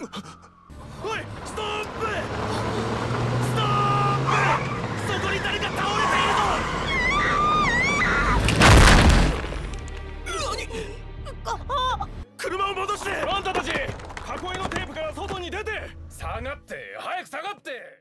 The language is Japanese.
おいストップ！ストップ！そこに誰か倒れているぞ！車を戻してあんたたち囲いのテープから外に出て！下がって早く下がって！